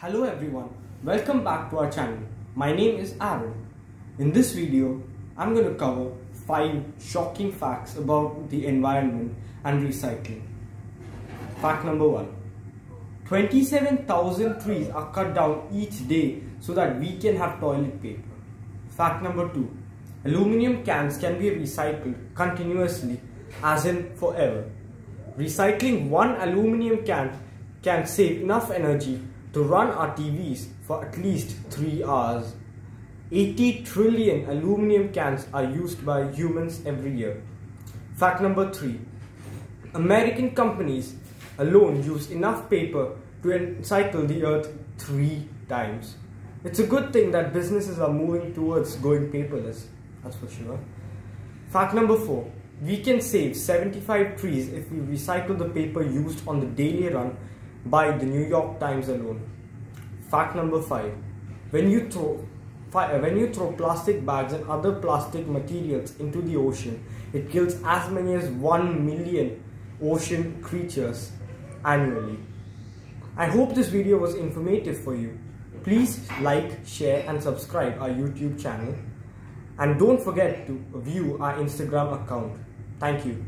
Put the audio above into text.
Hello everyone, welcome back to our channel. My name is Aaron. In this video, I'm going to cover 5 shocking facts about the environment and recycling. Fact number 1. 27,000 trees are cut down each day so that we can have toilet paper. Fact number 2. Aluminium cans can be recycled continuously as in forever. Recycling one aluminium can can save enough energy to run our TVs for at least 3 hours. 80 trillion aluminum cans are used by humans every year. Fact number 3. American companies alone use enough paper to recycle the earth 3 times. It's a good thing that businesses are moving towards going paperless, that's for sure. Fact number 4. We can save 75 trees if we recycle the paper used on the daily run by the New York Times alone. Fact number 5. When you throw uh, when you throw plastic bags and other plastic materials into the ocean, it kills as many as 1 million ocean creatures annually. I hope this video was informative for you. Please like, share and subscribe our YouTube channel. And don't forget to view our Instagram account. Thank you.